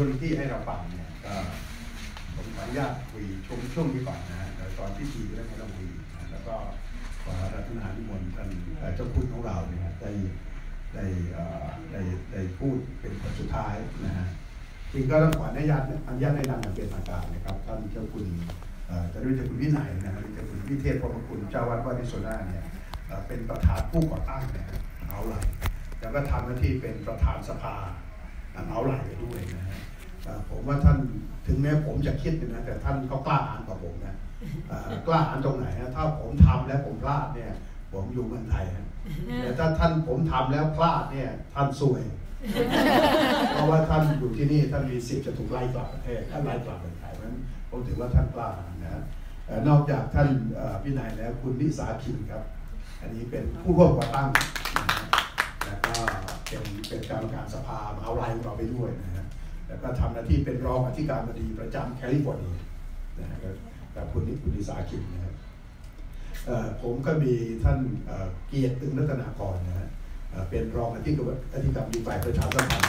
ยูริตี้ให้เราฟังเนี่ยก็ผมขออนุญาตคุยช่วงช่วงนี้ก่อนนะฮะแต่ตอนที่สี่แล้วไม่ต้องคุยแล้วก็ขอรัตนานิมนต์ท่านเอ่อเจ้าคุณของเราเนี่ยได้ได้ได้ได้พูดเป็นคนสุดท้ายนะฮะจริงก็ต้องขออนุญาตอนุญาตในนามอย่างเป็นทางการนะครับท่านเจ้าคุณอ่อจะด้วยเจ้าคุณวินัยนะฮะเจ้าคุณวิเทศพรมคุณเจ้าวัดวัดนิโซนาเนี่ยเป็นประธานผู้ก่อตั้งเนี่ยเอาไหลแล้วก็ทำหน้าที่เป็นประธานสภาเอาไหลไปด้วยนะฮะ ผมว่าท่านถึงแม้ผมจะคิดนะแต่ท่านก็กล้าอ่านกว่าผมนะเอ่อกล้าอ่านตรงไหนนะถ้าผมทำแล้วผมพลาดเนี่ยผมอยู่เมืองไทยนะแต่ถ้าท่านผมทำแล้วพลาดเนี่ยท่านซวย เพราะว่าท่านอยู่ที่นี่ท่านมีสิทธิ์จะถูกไล่กลับประเทศถ้าไล่กลับเมืองไทยเพราะฉะนั้นผมถือว่าท่านกล้าอ่านนะเอ่อนอกจากท่านเอ่อพินัยแล้วคุณนิสาคินครับ อันนี้เป็นผู้ร่วมก่อตั้งนะฮะแล้วก็เป็นเป็นกรรมการสภามหาวิทยาลัยของเราไปด้วยนะฮะ แล้วก็ทำหน้าที่เป็นรองอธิการบดีประจำแคลิฟอร์เนียนะฮะกับคุณนิคุณนิสาคินนะครับผมก็มีท่านเกียรติตึงรัตนากรนะฮะเอ่อเป็นรองอธิการอธิการบดีฝ่ายประชาสัมพันธ์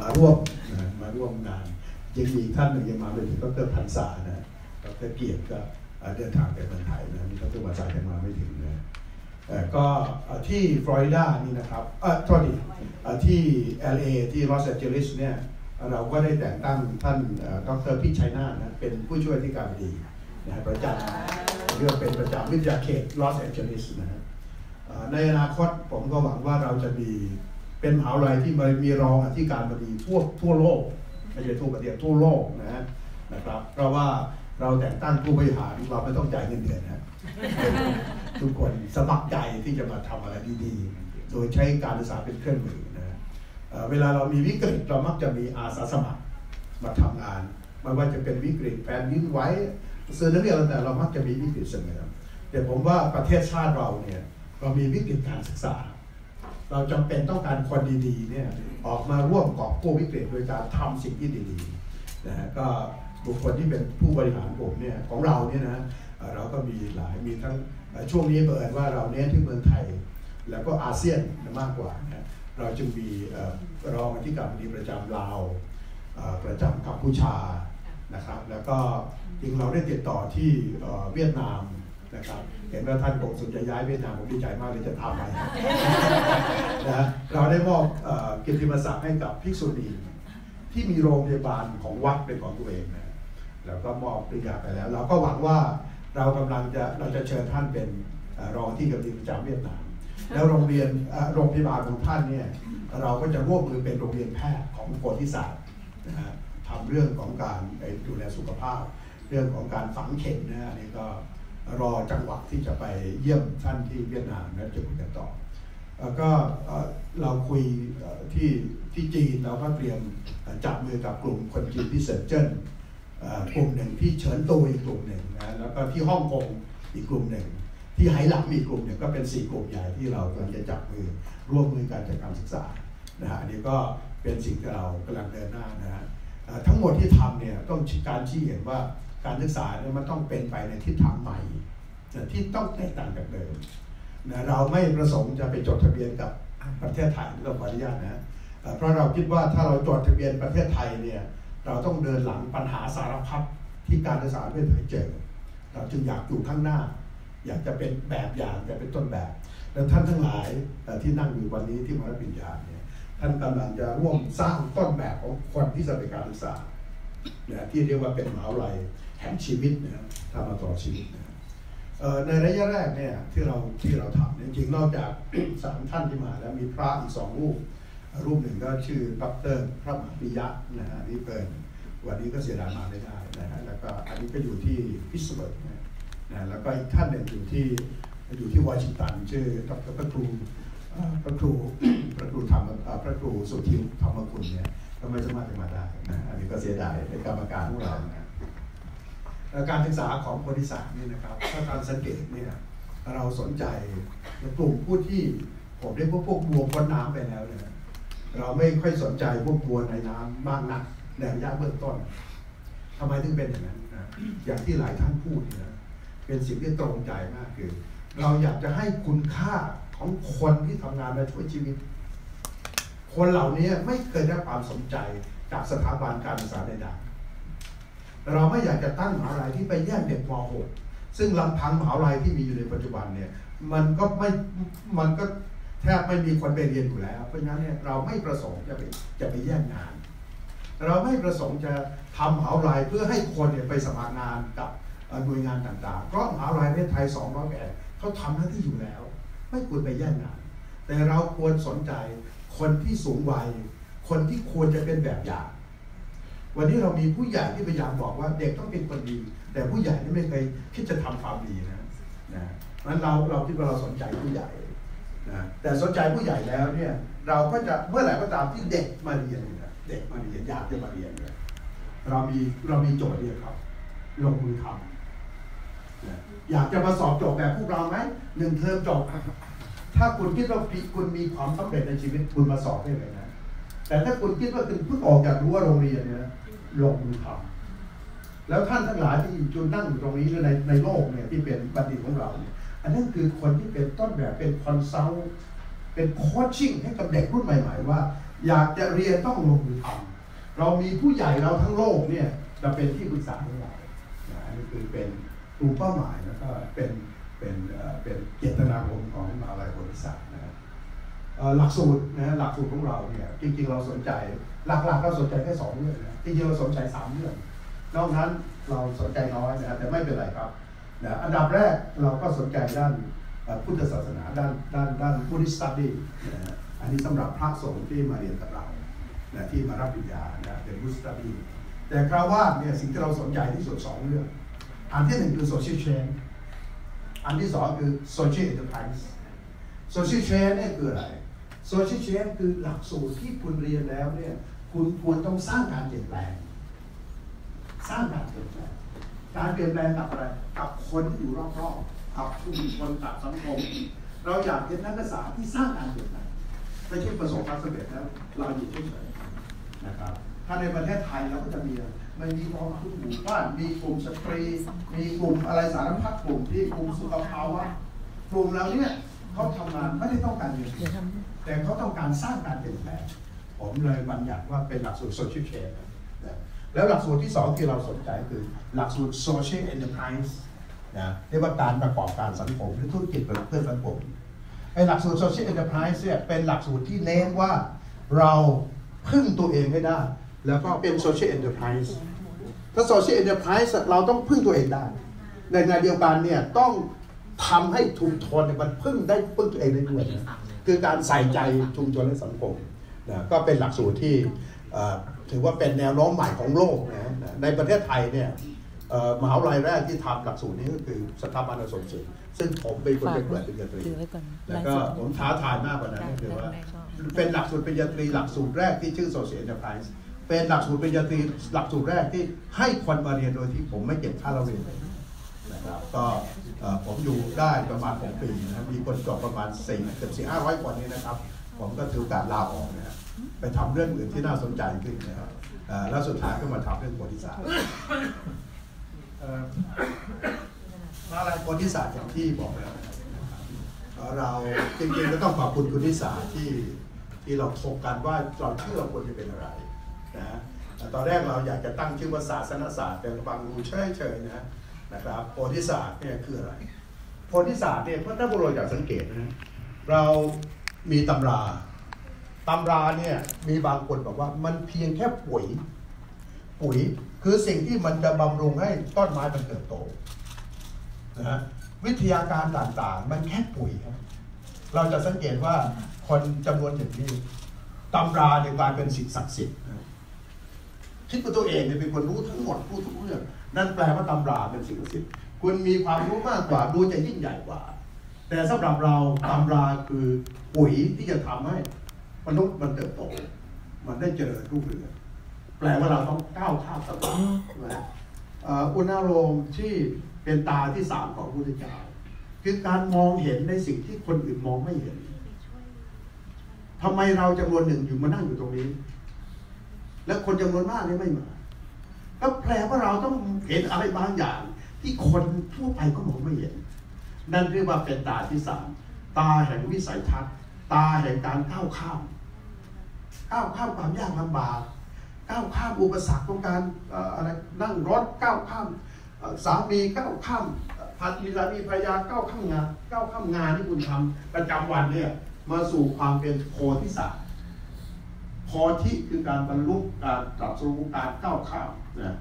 มาร่วมนะมาร่วมงานยังมีท่านหนึ่งยังมาไม่ถึงดรพันษานะดรเกียรติก็เอ่อเดินทางไปเมืองไทยนะมีดรวาสายยังมาไม่ถึงนะ เอ่ก็ที่ฟลอริดานี่นะครับเออโทษดีที่ LA ที่ลอสแอนเจลิสเนี่ยเราก็ได้แต่งตั้งท่านเอ่อดรพิชัยนาถนะเป็นผู้ช่วยอธิการบดีนะฮะประจำเรื่องเป็นประจำวิทยาเขตลอสแอนเจลิสนะฮะในอนาคตผมก็หวังว่าเราจะมีเป็นมหาวิทยาลัยที่มีรองอธิการบดีทั่วทั่วโลกไม่ใช่ทั่วประเทศทั่วโลกนะฮะนะครับ เพราะว่าเราแต่งตั้งผู้บริหารเราไม่ต้องจ่ายเงินเดือนนะ ทุกคนสมัครใจที่จะมาทำอะไรดีๆ โดยใช้การศึกษาเป็นเครื่องมือนะเอเวลาเรามีวิกฤตเรามักจะมีอาสาสมัครมาทำงานไม่ว่าจะเป็นวิกฤตแผ่นดินไหวเสือเรื่องอะไรแต่เรามักจะมีวิกฤตเสมอแต่ผมว่าประเทศชาติเราเนี่ยเรามีวิกฤตการศึกษา เราจำเป็นต้องการคนดีๆเนี่ยออกมาร่วมกอบกู้วิกฤตโดยการทำสิ่งที่ดีๆนะฮะก็บุคคลที่เป็นผู้บริหารผมเนี่ยของเราเนี่ยนะ เราก็มีหลายมีทั้งช่วงนี้เปิดว่าเราเน้นที่เมืองไทย แล้วก็อาเซียนมากกว่านะเราจึงมีรองอธิการบดีประจำลาวประจำกัมพูชานะครับ แล้วก็จริงเราได้ติดต่อที่เวียดนามนะครับเห็นว่าท่านกงสุลจะย้ายเวียดนามผมดีใจมากเลยจะพาไปนะเราได้มอบกียรติมศักดิ์ให้กับภิกษุณีที่มีโรงพยาบาลของวัดเป็นของตัวเองนะแล้วก็มอบปริญญาไปแล้ว เราก็หวังว่า เรากำลังจะเราจะเชิญท่านเป็นเอ่อรองที่กำลังประจำเวียดนาม แล้วโรงเรียนเอ่อโรงพยาบาลของท่านเนี่ยเราก็จะร่วมมือเป็นโรงเรียนแพทย์ของโพธิศาสตร์นะฮะทำเรื่องของการไปดูแลสุขภาพ เรื่องของการฝังเข็มนะฮะอันนี่ก็รอจังหวะที่จะไปเยี่ยมท่านที่เวียดนามแล้วจะคุยกันต่อแล้วก็เอ่อเราคุยเอ่อที่ที่จีนเราก็เตรียมเอ่อจับมือกับกลุ่มคนจีนที่เซินเจิ้นเอ่อ กลุ่มหนึ่งที่เฉินตูอีกกลุ่มหนึ่งนะแล้วก็ที่ฮ่องกงอีกกลุ่มหนึ่ง ที่ไหหลำอีกกลุ่มหนึ่งก็เป็นสี่กลุ่มใหญ่ที่เรากำลังจะจับมือร่วมมือการจัดการศึกษานะฮะอันนี้ก็เป็นสิ่งที่เรากำลังเดินหน้านะฮะทั้งหมดที่ทำเนี่ยต้องการชี้เห็นว่าการศึกษาเนี่ยมันต้องเป็นไปในทิศทางใหม่ที่ต้องแตกต่างจากเดิมนะเราไม่ประสงค์จะไปจดทะเบียนกับประเทศไทยเราขออนุญาตนะเพราะเราคิดว่าถ้าเราจดทะเบียนประเทศไทยเนี่ย เราต้องเดินหลังปัญหาสารพัดที่การศึกษาประเทไทยเจอเราจึงอยากอยู่ข้างหน้า อยากจะเป็นแบบอย่างจะเป็นต้นแบบ แล้วท่านทั้งหลายที่นั่งอยู่วันนี้ที่มหาวิทยาเนี่ยท่านกำลังจะร่วมสร้างต้นแบบของคนที่จะไปการศึกษานะที่เรียกว่าเป็นมหาวิทยาลัยแห่งชีวิตนะครับทำมาต่อชีวิตนะในระยะแรกเนี่ยที่เราที่เราทำเนี่ยจริงๆนอกจากสามท่านที่มาแล้วมีพระอีกสองรูป รูปหนึ่งก็ชื่อดรพระมหาปิยะนะฮะนี่เป็นวันนี้ก็เสียดายมาไม่ได้นะฮะแล้วก็อันนี้ก็อยู่ที่พิสเบิร์กนะนะแล้วก็อีกท่านหนึ่งอยู่ที่อยู่ที่วอชิงตันชื่อดรพระครูพระครูพระครูธรรมพระครูสุทิวธรรมคุณเนี่ยก็ไม่สามารถจะมาได้นะอันนี้ก็เสียดายในกรรมการของเรานะการศึกษาของคนที่สามนี่นะครับถ้าการสังเกตเนี่ยเราสนใจกลุ่มผู้ที่ผมเรียกว่าพวกบวพ้นน้ำไปแล้วเนี่ย เราไม่ค่อยสนใจพวกบัวในน้ำมากนักในระยะเบื้องต้นทำไมถึงเป็นอย่างนั้นนะอย่างที่หลายท่านพูดนะเป็นสิ่งที่ตรงใจมากคือ เราอยากจะให้คุณค่าของคนที่ทำงานมาช่วยชีวิตคคนเหล่านี้ไม่เคยได้ความสนใจจากสถาบันการศึกษาใดๆเราไม่อยากจะตั้งมหาลัยที่ไปแย่งเด็กม .6 ซึ่งลำพังมหาลัยที่มีอยู่ในปัจจุบันเนี่ย มันก็ไม่มันก็ แทบไม่มีคนไปเรียนอยู่แล้ว เพราะฉะนั้นเนี่ยเราไม่ประสงค์จะไปจะไปแย่งงาน เราไม่ประสงค์จะทำมหาลัยเพื่อให้คนเนี่ยไปสมัครงานกับหน่วยงานต่างๆ เพราะมหาลัยในไทยสองร้อยแปดเขาทำหน้าที่อยู่แล้ว ไม่ควรไปแย่งงาน แต่เราควรสนใจคนที่สูงวัย คนที่ควรจะเป็นแบบอย่าง วันนี้เรามีผู้ใหญ่ที่พยายามบอกว่าเด็กต้องเป็นคนดี แต่ผู้ใหญ่นี่ไม่เคยคิดจะทำความดีนะนะนั้นเราเราคิดว่าเราสนใจผู้ใหญ่ นะแต่สนใจผู้ใหญ่แล้วเนี่ยเราก็จะเมื่อไหร่ก็ตามที่เด็กมาเรียนเนี่ยเด็กมาเรียนอยากจะมาเรียนเนี่ยเรามีเรามีโจทย์เดียวครับ ลงมือทำนะอยากจะมาสอบจบแบบพวกเราไหมหนึ่งเทอมจบถ้าคุณคิดว่าคุณมีความสำเร็จในชีวิตคุณมาสอบได้เลยนะแต่ถ้าคุณคิดว่าคุณเพิ่งออกจากรั้วโรงเรียนเนี่ยลงมือทำแล้วท่านทั้งหลายที่จุนนั่งอยู่ตรงนี้หรือในในโลกเนี่ยที่เป็นบัณฑิตของเราเนี่ย อันนั้นคือคนที่เป็นต้นแบบเป็น consult เป็น coaching ให้กับเด็กรุ่นใหม่ๆว่า อยากจะเรียนต้องลงมือทำเรามีผู้ใหญ่เราทั้งโลกเนี่ยจะเป็นที่ปรึกษาของเราอันนี้คือเป็นกลุ่มเป้าหมายแล้วก็เป็นเป็นเป็นเจตนาของของมหาลัยบริษัทนะครับหลักสูตรนะหลักสูตรของเราเนี่ยจริงๆเราสนใจหลักๆเราสนใจแค่สองเรื่องนะจริงๆเราสนใจสามเรื่องนอกนั้นเราสนใจน้อยนะแต่ไม่เป็นไรครับ นะอันดับแรกเราก็สนใจด้านพุทธศาสนาด้านด้านด้าน Buddhist study นะอันนี้สำหรับพระสงฆ์ที่มาเรียนกับเรานะที่มารับปริญญานะเป็น Buddhist study แต่ฆราวาสเนี่ยสิ่งที่เราสนใจที่สุดสองเรื่อง อันที่หนึ่งคือ social change อันที่สองคือ social enterprise social change เนี่ยคืออะไร social change คือหลักสูตรที่คุณเรียนแล้วเนี่ยคุณควรต้องสร้างการเปลี่ยนแปลง สร้างการเปลี่ยนแปลง การเปลี่ยนแปลงกับอะไร กับคนที่อยู่รอบๆกับชุมชนกับสังคม เราอยากเป็นนักศึกษาที่สร้างการเปลี่ยนแปลงไม่ใช่ประสบความสำเร็จแล้วเราอยู่เฉยๆนะครับ ถ้าในประเทศไทยเราก็จะมีมันมีกองทุนหมู่บ้านมีกลุ่มสตรี มีกลุ่มอะไรสารพัดกลุ่มที่กลุ่มสุขภาวะกลุ่มเราเนี่ยเขาทำงานไม่ได้ต้องการเงินแต่เขาต้องการสร้างการเปลี่ยนแปลงผมเลยบัญญัติว่าเป็นหลักสูตร social change แล้วหลักสูตรที่สองที่เราสนใจคือ หลักสูตร social enterprise นะเรียกว่าการประกอบการสังคมหรือธุรกิจเพื่อสังคมไอ้หลักสูตร social enterprise เนี่ยเป็นหลักสูตรที่เน้นว่าเราพึ่งตัวเองให้ได้ แล้วก็เป็น social enterprise ถ้า social enterprise เราต้องพึ่งตัวเองได้ ในงานเดียวกันเนี่ยต้องทำให้ชุมชนมันพึ่งได้พึ่งตัวเองได้ด้วยคือการใส่ใจชุมชนและสังคม นะก็เป็นหลักสูตรที่ถือว่าเป็นแนวโน้มใหม่ของโลกนะในประเทศไทยเนี่ยมหาวิทยาลัยแรกที่ทำหลักสูตรนี้ก็คือสถาบันอสมศรีซึ่งผมเป็นคนเป็นเปิดปริญญาตรีแล้วก็ผมท้าทายมากกว่านั้นก็คือว่า เป็นหลักสูตรปริญญาตรีหลักสูตรแรกที่ชื่อ Social Enterprise เป็นหลักสูตรปริญญาตรีหลักสูตรแรกที่ให้คนมาเรียนโดยที่ผมไม่เก็บค่าเราเรียนเลยนะครับก็ผมอยู่ได้ประมาณหกปีนะครับมีคนจบประมาณสี่เกือบสี่ห้าร้อยคนนี้นะครับ ผมก็ถือโอกาสลาออกนะครับไปทำเรื่องอื่นที่น่าสนใจขึ้นนะครับแล้วสุดท้ายก็มาทำเรื่องประวัติศาสตร์อะไรประวัติศาสตร์อย่างที่บอกแล้วเราจริงๆก็ต้องขอบคุณคุณนิสาที่ที่เราถกกันว่าเราเชื่อควรจะเป็นอะไรนะตอนแรกเราอยากจะตั้งชื่อว่าศาสนศาสตร์แต่ฟังดูเฉยๆนะนะครับโพธิศาสตร์เนี่ยคืออะไรโพธิศาสตร์เนี่ยพื่อถ้าพวกเราอยากสังเกตนะเรา มีตำราตำราเนี่ยมีบางคนบอกว่ามันเพียงแค่ปุ๋ย ปุ๋ยคือสิ่งที่มันจะบำรุงให้ต้นไม้มันเติบโตนะฮะวิทยาการต่างๆ มันแค่ปุ๋ยครับเราจะสังเกตว่าคนจำนวนอย่างนี้ตำราเนี่ยกลายเป็นสิ่งศักดิ์สิทธิ์คิดว่าตัวเองเนี่ยเป็นคนรู้ทั้งหมดพูดทุกเรื่องนั่นแปลว่าตำราเป็นสิ่งศักดิ์สิทธิ์คุณมีความรู้มากกว่าดูจะยิ่งใหญ่กว่า แต่สำหรับเราตำราคือปุ๋ยที่จะทำให้มนุษย์มันเติบโตมันได้เจริญรุ่งเรืองแปลว่าเราต้องก้าวข้ามตำรานะอุณาโรมที่เป็นตาที่สามของพระพุทธเจ้าคือการมองเห็นในสิ่งที่คนอื่นมองไม่เห็นทำไมเราจำนวนหนึ่งอยู่มานั่งอยู่ตรงนี้ แล้วคนจำนวนมากนี่ไม่มาก็แปลว่าเราต้องเห็นอะไรบางอย่าง ที่คนทั่วไปก็มองไม่เห็น นั่นเรียกว่าเป็นตาที่สามตาแห่งวิสัยทัศน์ ตาแห่งการก้าวข้าม ก้าวข้ามความยากลำบาก ก้าวข้ามอุปสรรคของการอะไรนั่งรถก้าวข้ามสามีก้าวข้ามภรรยามีภรรยาก้าวข้ามงานก้าวข้ามงานที่คุณทำประจำวันเนี่ยมาสู่ความเป็นโพธิสัตว์โพธิคือการบรรลุการตรัสรู้การก้าวข้ามนะ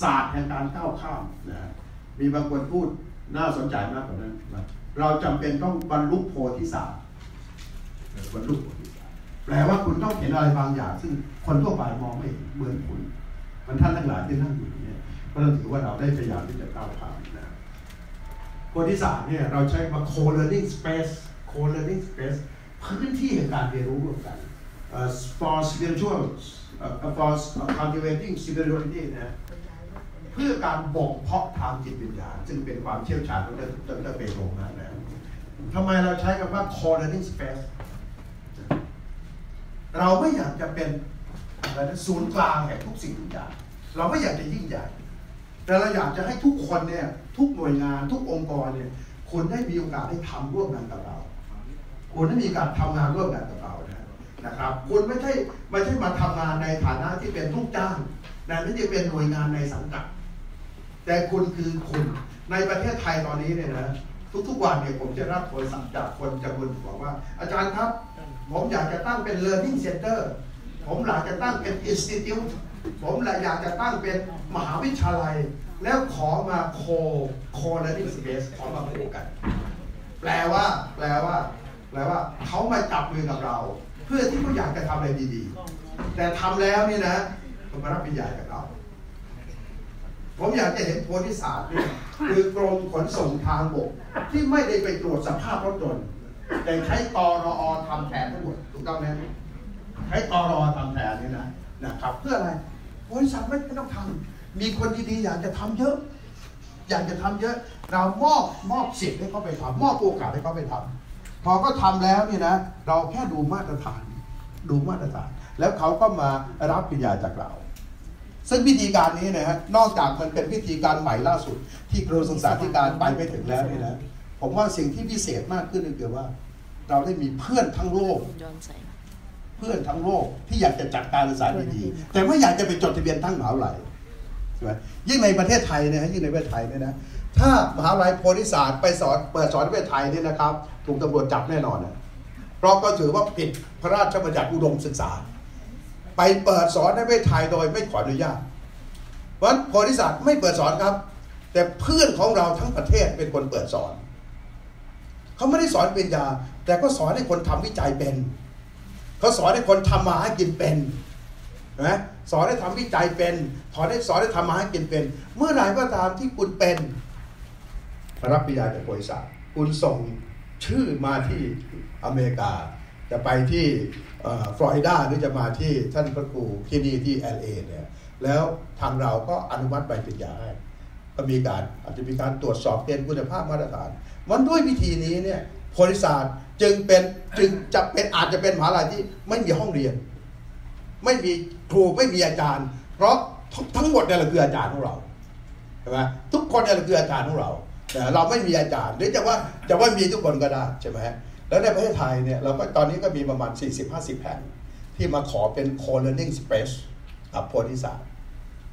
ศาสตร์แห่งการก้าวข้ามนะมีบางคนพูด น่าสนใจมากกว่านั้น เราจำเป็นต้องบรรลุโพธิสัตว์บรรลุโพธิสัตว์แปลว่าคุณต้องเห็นอะไรบางอย่าง ซึ่งคนทั่วไปมองไม่เหมือนคุณ มันท่านทั้งหลายที่นั่งอยู่เนี่ยก็ต้องถือว่าเราได้พยายามที่จะก้าวข้ามนะโพธิสัตว์เนี่ยเราใช้ว่า co-learning space co-learning space พื้นที่แห่งการเรียนรู้ร่วมกัน uh, for spiritual uh, for cultivating spirituality นะ เพื่อการบ่งเพาะทางจิตวิญญาณซึ่งเป็นความเชี่ยวชาญของดรเปโตรนะนะทำไมเราใช้คำว่า co-learning space เราไม่อยากจะเป็นอะไรนะศูนย์กลางแห่งทุกสิ่งทุกอย่าง เราไม่อยากจะยิ่งใหญ่ แต่เราอยากจะให้ทุกคนเนี่ยทุกหน่วยงานทุกองค์กรเนี่ยคนได้มีโอกาสได้ทำร่วมกันกับเรา คุณได้มีการทำงานร่วมกันกับเรานะนะครับ คุณไม่ใช่ไม่ใช่มาทำงานในฐานะที่เป็นลูกจ้างแต่ไม่ใช่เป็นหน่วยงานในสังกัด แต่คุณคือคุณในประเทศไทยตอนนี้เนี่ยนะทุกๆวันเนี่ยผมจะรับโทรศัพท์จากคนจำนวนบอกว่า อาจารย์ครับ ผมอยากจะตั้งเป็น learning center ผมอยากจะตั้งเป็น institute ผมอยากจะตั้งเป็นมหาวิทยาลัย แล้วขอมาโคโค learning space ขอมาคู่กัน แปลว่า แปลว่า แปลว่าเขามาจับมือกับเรา เพื่อที่เขาอยากจะทำอะไรดีๆ แต่ทำแล้วนี่นะเขามารับปริญญาจากเรา ผมอยากจะเห็นโพธิศาสตร์เนี่ยคือกรมขนส่งทางบก ที่ไม่ได้ไปตรวจสภาพรถยนต์แต่ใช้ตรอทำแทนทั้งหมดถูกต้องไหมใช้ตรอทำแทนนี่นะนะครับ เพื่ออะไรบริษัทไม่ต้องทำมีคนดีๆอยากจะทำเยอะ อยากจะทำเยอะ เรามอบมอบสิทธิ์ให้เขาไปทำมอบโอกาสให้เขาไปทำพอก็ทำแล้วนี่นะ เราแค่ดูมาตรฐาน ดูมาตรฐาน แล้วเขาก็มารับปริญญาจากเรา ซึ่งวิธีการนี้นะฮะนอกจากมันเป็นวิธีการใหม่ล่าสุด ที่กระทรวงศึกษาธิการไปไปถึงแล้วนี่นะผมว่าสิ่งที่พิเศษมากขึ้นคือว่า เราได้มีเพื่อนทั้งโลก เพื่อนทั้งโลกที่อยากจะจัดการศึกษาดีๆแต่ไม่อยากจะไปจดทะเบียนทั้งมหาวิทยาลัยใช่ไหมยิ่งในประเทศไทยเนี่ยยิ่งในประเทศไทยเนี่ยนะถ้ามหาวิทยาลัยโพธิศาสตร์ไปสอนเปิดสอนในประเทศไทยเนี่ยนะครับ ถูกตำรวจจับแน่นอนนะเพราะก็ถือว่าผิดพระราชบัญญัติอุดมศึกษา ไปเปิดสอนในประเทศไทยโดยไม่ขออนุญาตเพราะโพธิศาสตร์ไม่เปิดสอนครับ แต่เพื่อนของเราทั้งประเทศเป็นคนเปิดสอน เขาไม่ได้สอนปริญญา แต่ก็สอนให้คนทำวิจัยเป็น เขาสอนให้คนทำมาหากินเป็นนะสอนให้ทำวิจัยเป็นสอนให้สอนให้ทำมาหากินเป็น เมื่อไหร่ก็ตามที่คุณเป็นรับปริญญาจากบริษัทคุณส่งชื่อมาที่อเมริกา จะไปที่ฟลอริดาหรือจะมาที่ท่านพระครูที่นี่ที่ LA เนี่ยแล้วทางเราก็อนุมัติใบปริญญาให้ก็มีการอาจจะมีการตรวจสอบเกณฑ์คุณภาพมาตรฐาน มันด้วยวิธีนี้เนี่ยโพลิศาสตร์จึงเป็นจึงจะเป็นอาจจะเป็นมหาลัยที่ไม่มีห้องเรียน ไม่มีครูไม่มีอาจารย์ เพราะทั้งหมดเนี่ยเราคืออาจารย์ของเราใช่ไหมทุกคนเนี่ยเราคืออาจารย์ของเราแต่เราไม่มีอาจารย์หรือจะว่าจะว่ามีทุกคนก็ได้ใช่ไหม แล้วในประเทศไทยเนี่ยเราก็ตอนนี้ก็มีประมาณ 40-50 แห่งที่มาขอเป็น co-learning space กับโพธิศาสตร์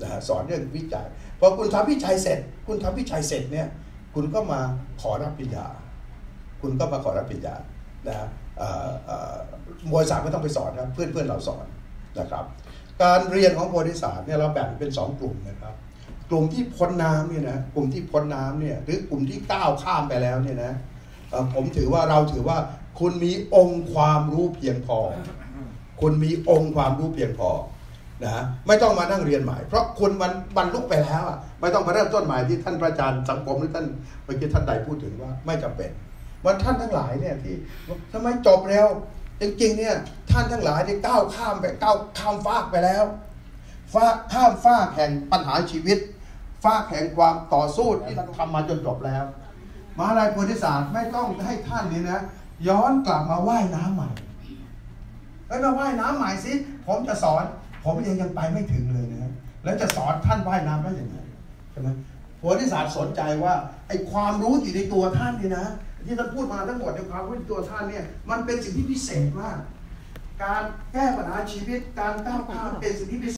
นะฮะสอนเรื่องวิจัยพอคุณทำวิจัยเสร็จ คุณทำวิจัยเสร็จเนี่ยคุณก็มาขอรับปริญญา คุณก็มาขอรับปริญญานะมวยสารไม่ต้องไปสอนนะเพื่อนเพื่อนเราสอนนะครับการเรียนของโพธิศาสตร์เนี่ยเราแบ่งเป็นสองกลุ่มนะครับกลุ่มที่พ้นน้ำเนี่ยนะกลุ่มที่พ้นน้ำเนี่ยหรือกลุ่มที่ก้าวข้ามไปแล้วเนี่ยนะ ผมถือว่าเราถือว่า คุณมีองค์ความรู้เพียงพอ คุณมีองค์ความรู้เพียงพอนะไม่ต้องมานั่งเรียนใหม่ เพราะคุณมันบรรลุไปแล้วอะไม่ต้องมาเริ่มต้นใหม่ที่ท่านพระอาจารย์สังคมหรือท่านเมื่อกี้ท่านใดพูดถึงว่าไม่จำเป็นวันท่านทั้งหลายเนี่ยที่ทำไมจบเร็วจริงๆเนี่ยท่านทั้งหลายที่ก้าวข้ามไปก้าวข้ามฟากไปแล้วฟากข้ามฟากแห่งปัญหาชีวิตฟากแห่งความต่อสู้ที่ท่านทำมาจนจบแล้ว มหาลัยโพธิศาสตร์ไม่ต้องให้ท่านนี่นะ ย้อนกลับมาว่ายน้ำใหม่เอ้ยมาว่ายน้ำใหม่สิผมจะสอน ผมเองยังไปไม่ถึงเลยนะแล้วจะสอนท่านว่ายน้ำได้ยังไงใช่ไหมโพธิศาสตร์สนใจว่าไอ้ความรู้อยู่ในตัวท่านนี่นะ ที่ท่านพูดมาทั้งหมดในความรู้ในตัวท่านเนี่ยมันเป็นสิ่งที่พิเศษมากการแก้ปัญหาชีวิตการก้าวข้ามเป็นสิ่งที่เป็น